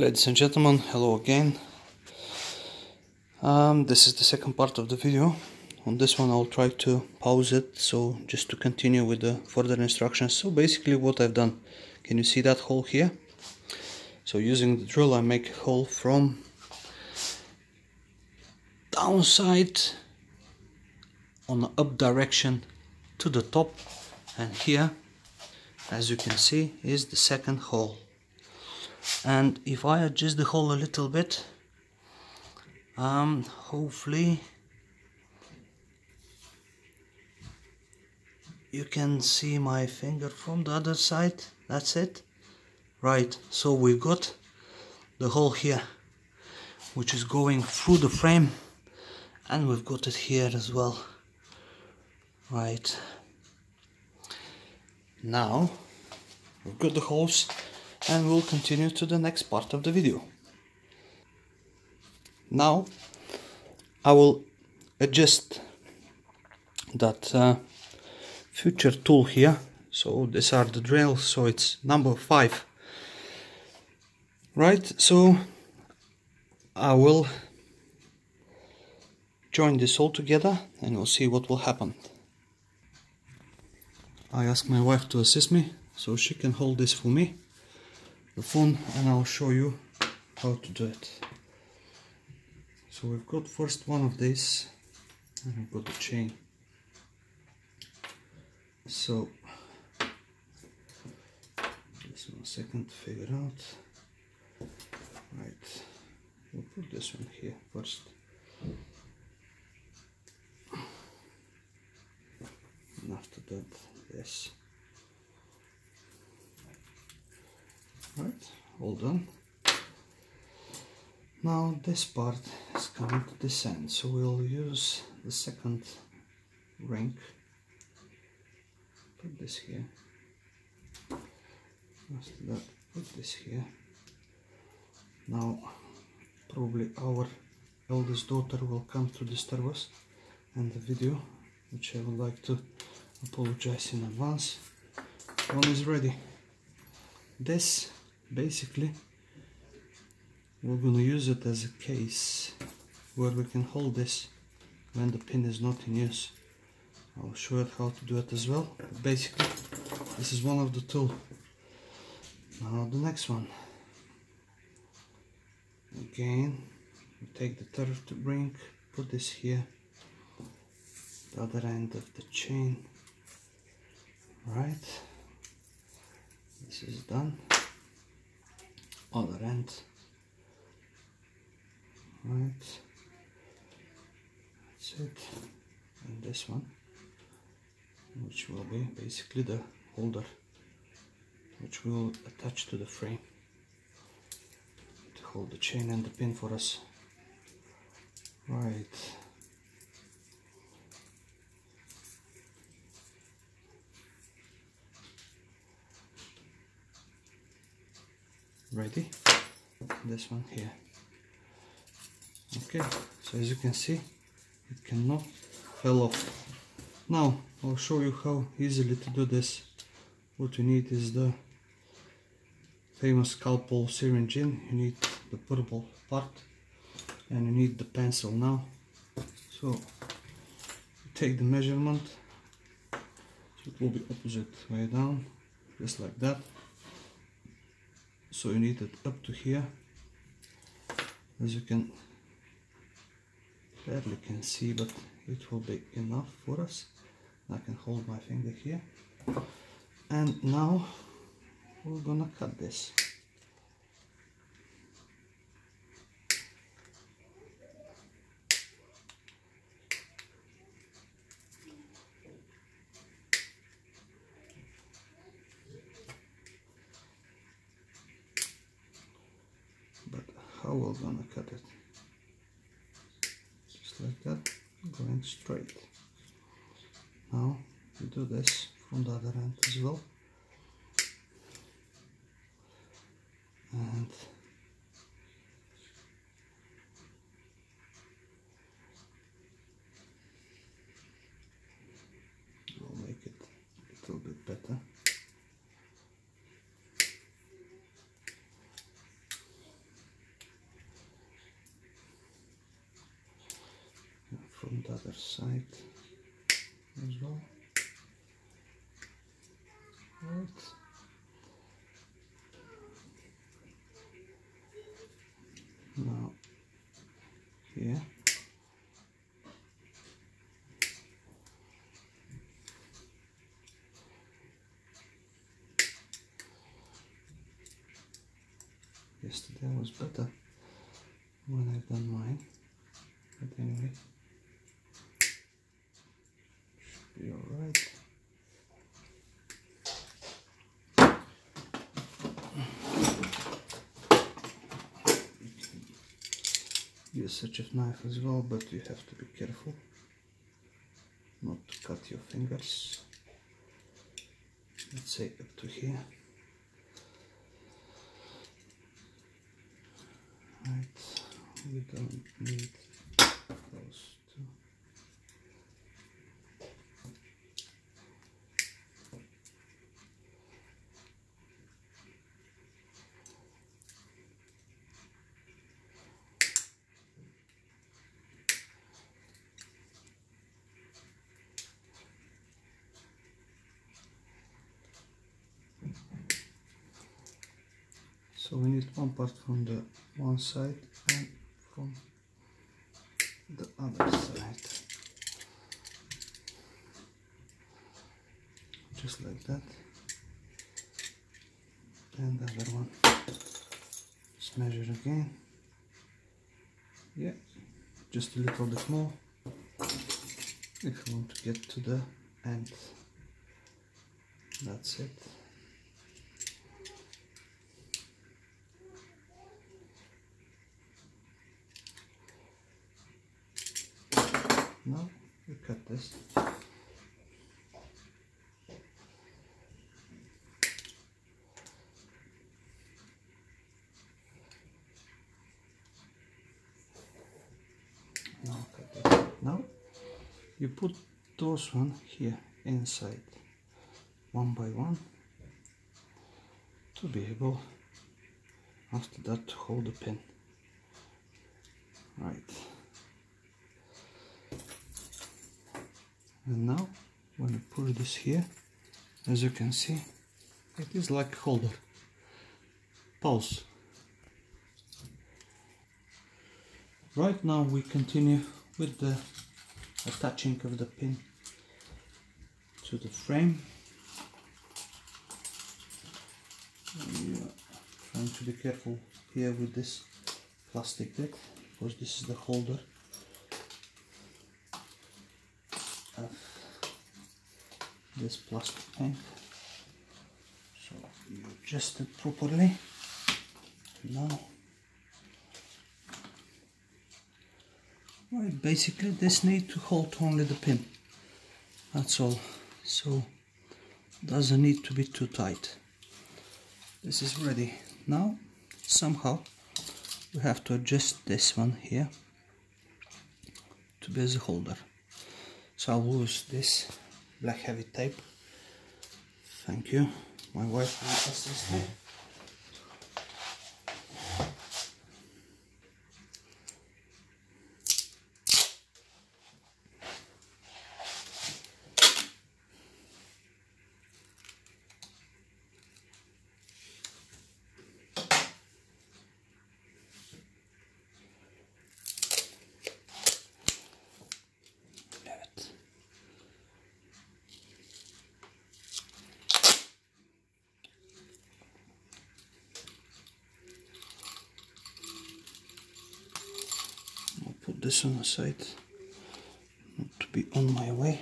Ladies and gentlemen, hello again. Um, this is the second part of the video. On this one I'll try to pause it, so just to continue with the further instructions. So basically what I've done, can you see that hole here? So using the drill I make a hole from downside on the up direction to the top and here as you can see is the second hole and if I adjust the hole a little bit um, hopefully you can see my finger from the other side. That's it. Right so we've got the hole here which is going through the frame and we've got it here as well. Right. Now we've got the holes and we'll continue to the next part of the video. Now I will adjust that uh, future tool here. So these are the drills so it's number five. Right so I will join this all together and we'll see what will happen. I ask my wife to assist me so she can hold this for me the phone and I'll show you how to do it. So we've got first one of these and we've got the chain. So just one second to figure out. Right, we'll put this one here first. And after that, this. Right all done. Now this part is coming to this end so we'll use the second ring put this here. After that put this here. Now probably our eldest daughter will come to disturb us and the video which I would like to apologize in advance. One is ready. This basically we're going to use it as a case where we can hold this when the pin is not in use. I'll show you how to do it as well. But basically this is one of the two. Now the next one. Again we take the third ring put this here the other end of the chain. Right. This is done Oh, other end right. That's it. And this one which will be basically the holder which will attach to the frame to hold the chain and the pin for us. Right ready? This one here. Okay so as you can see it cannot fall off. Now I'll show you how easily to do this. What you need is the famous scalpel syringe in. You need the purple part and you need the pencil now. So take the measurement. So it will be opposite way down just like that so you need it up to here. As you can barely can see but it will be enough for us. I can hold my finger here. And now we're gonna cut this we're gonna cut it just like that going straight. Now we do this from the other end as well. And we'll make it a little bit better the other side as well. Right. Now here. Yesterday was better when I've done mine. But anyway, be alright. Use such a knife as well, but you have to be careful not to cut your fingers. Let's say up to here. Right, we don't need those two. So we need one part from the one side and from the other side. Just like that. And the other one. Just measure again. Yeah, just a little bit more. If you want to get to the end. That's it. Now we cut this. Now cut this. Now you put those one here inside one by one to be able after that to hold the pin. Right. And now when I put this here as you can see it is like holder. Pulse. Right now we continue with the attaching of the pin to the frame. We are trying to be careful here with this plastic bit because this is the holder this plastic tank so you adjust it properly. Now. Right basically this need to hold only the pin. That's all. So doesn't need to be too tight. This is ready. Now somehow we have to adjust this one here to be as a holder so I'll use this black heavy tape. Thank you. My wife will assist me this on the side to be on my way.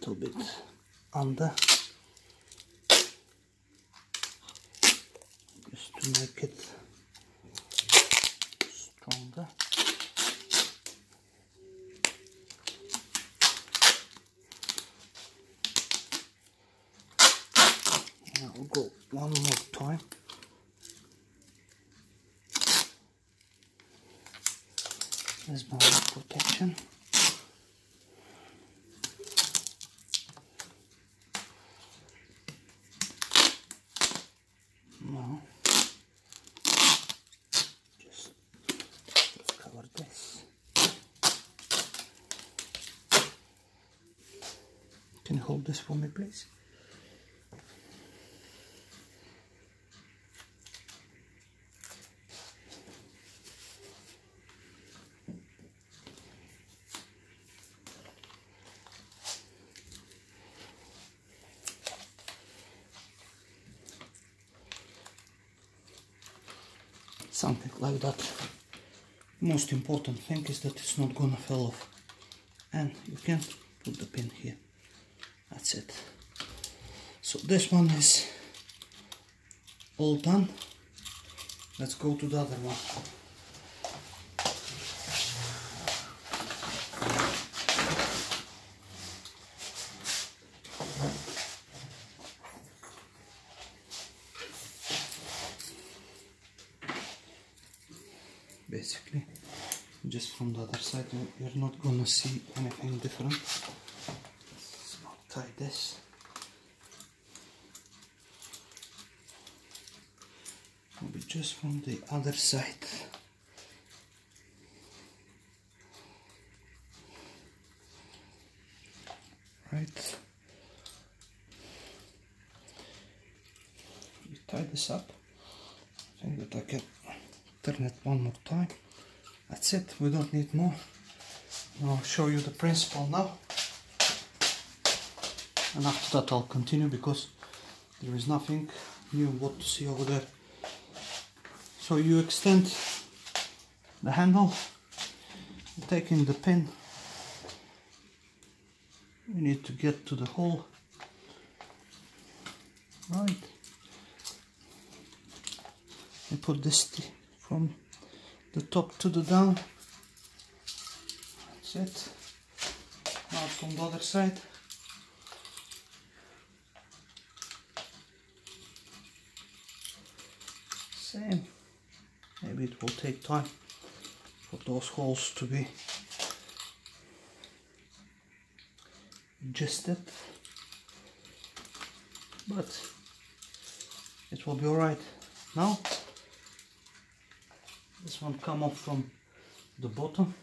little bit under. Just to make it stronger. Now we'll go one more time. There's my protection. Can you hold this for me please. Something like that. Most important thing is that it's not gonna fall off. And you can put the pin here that's it. So this one is all done. Let's go to the other one. Basically just from the other side you're not gonna see anything different let's not tie this. Maybe just from the other side. Right. You tie this up. I think that I can turn it one more time. That's it. We don't need more. I'll show you the principle now and after that I'll continue because there is nothing new what to see over there. So you extend the handle taking the pin. You need to get to the hole. Right. And put this from the top to the down. That's it. Now from the other side same maybe it will take time for those holes to be adjusted but it will be alright. Now this one come off from the bottom.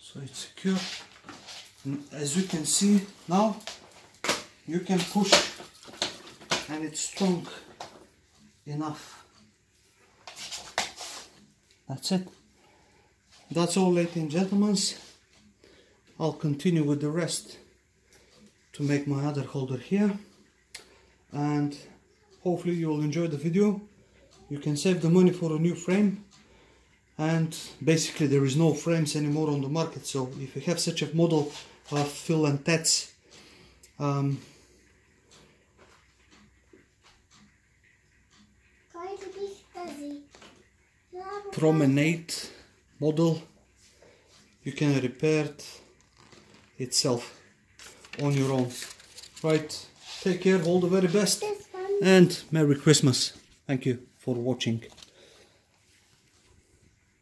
So it's secure. And as you can see now you can push and it's strong enough that's it. That's all ladies and gentlemen. I'll continue with the rest to make my other holder here. And hopefully you will enjoy the video. You can save the money for a new frame. And basically there is no frames anymore on the market. So if you have such a model of Phil and Ted's um, promenade model. You can repair it itself on your own. Right take care all the very best and merry christmas. Thank you for watching